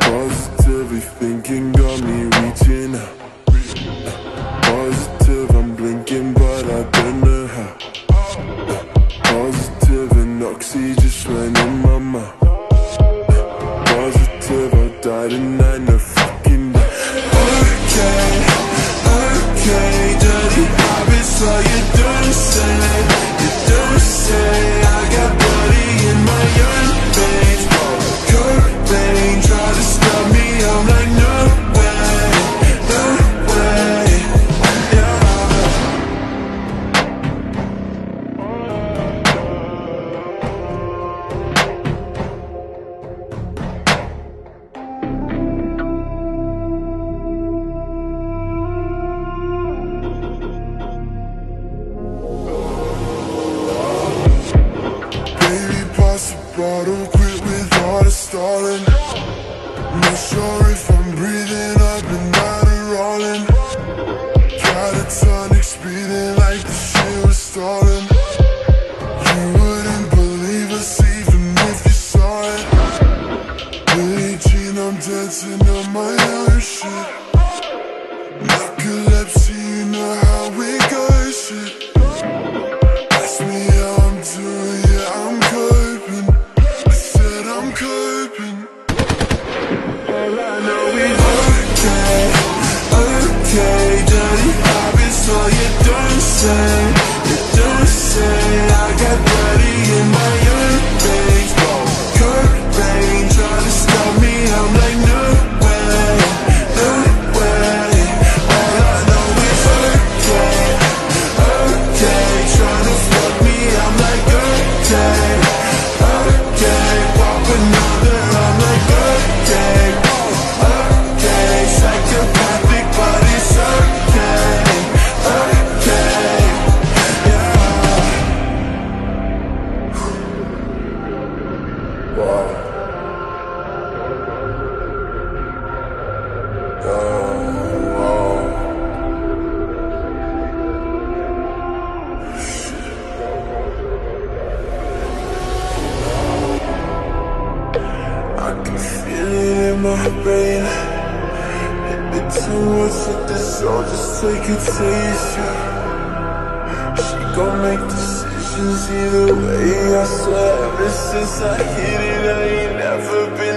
Positively thinking Died and I fucking that. Okay, okay, dirty habits, so you don't say, you don't say. I got bloody in my own veins. Cobain try to stop me, I'm like no agora o you don't say, you don't say. I got bloody in my own brain. Me too much at this, I'll just take a taste. She gon' make decisions either way. I swear, ever since I hit it, I ain't never been.